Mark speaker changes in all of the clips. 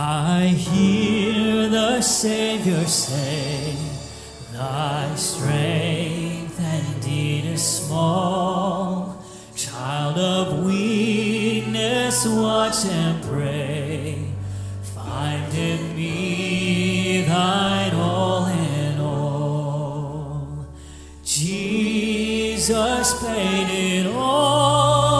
Speaker 1: I hear the Savior say, Thy strength indeed is small. Child of weakness, watch and pray. Find in me thine all in all. Jesus paid it all.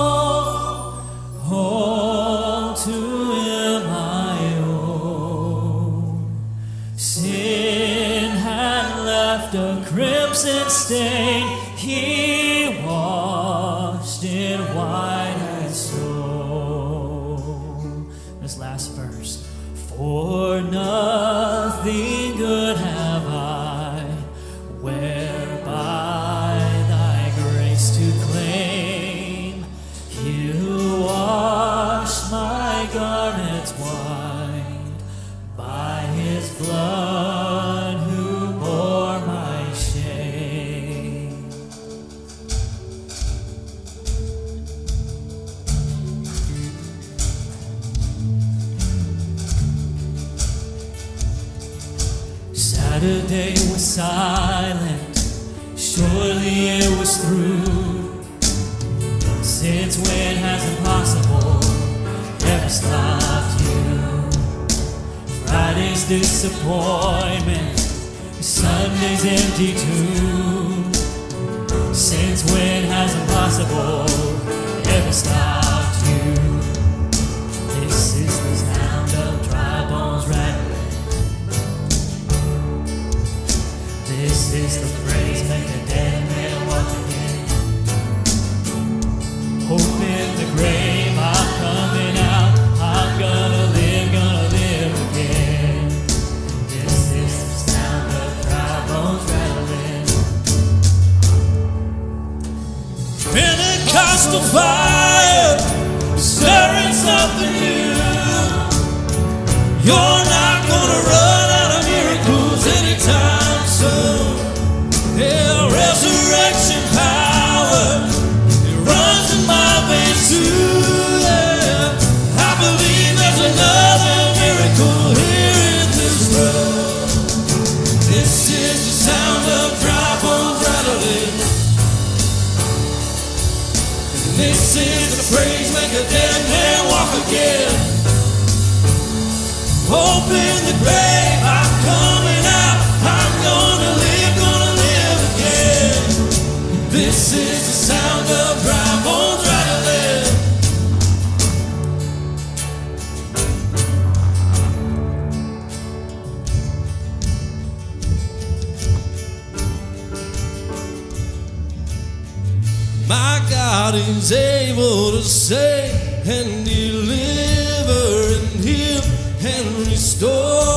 Speaker 1: Crimson stain. He washed it white as snow. This last verse. For nothing good Saturday was silent, surely it was through. Since when has impossible ever stopped you? Friday's disappointment, Sunday's empty too. Since when has impossible ever stopped The make a dead man walk again. Hope in the grave, I'm coming out. I'm gonna live, gonna live again. This is the sound of dry bones rattling. Pentecostal fire, This is the praise make a dead man walk again. Hope in the grave, God is able to save and deliver and heal and restore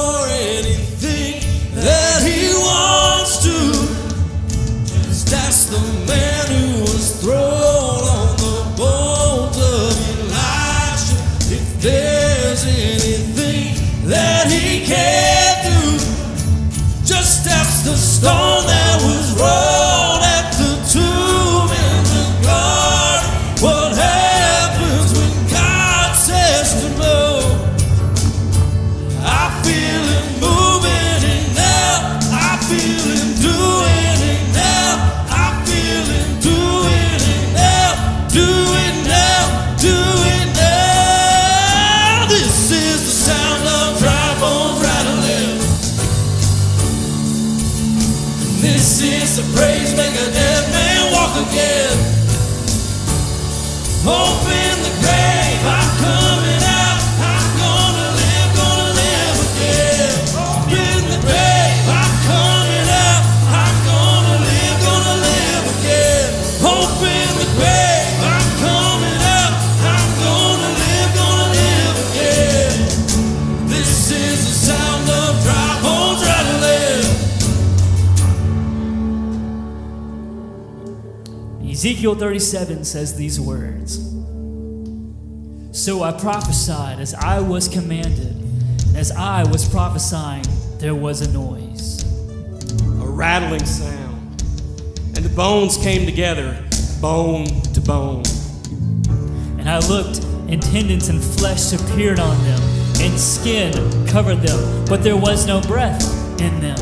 Speaker 1: Ezekiel 37 says these words So I prophesied as I was commanded. As I was prophesying, there was a noise.
Speaker 2: a rattling sound, and the bones came together, bone to bone.
Speaker 1: And I looked, and tendons and flesh appeared on them,
Speaker 3: and skin covered them, but there was no breath in them.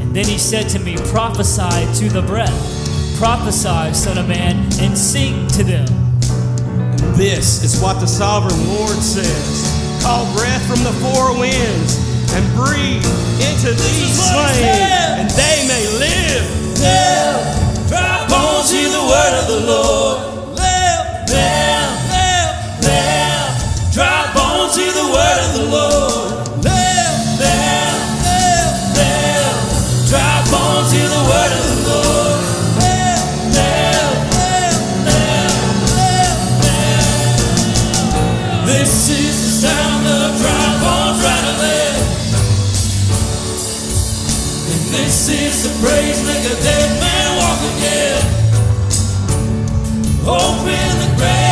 Speaker 3: And then he said to me, Prophesy to the breath, prophesy, Son of Man, and sing to them.
Speaker 2: And this is what the sovereign Lord says Call breath from the four winds and breathe into these
Speaker 1: is what he
Speaker 2: slain, and they may live.
Speaker 1: Live, dry bones, hear the word of the Lord. Live, live, live, live. Dry bones, hear the word of the Lord. Live, live, live, live. Dry bones, hear the word of the this is the praise make a dead man walk again. Open the grave.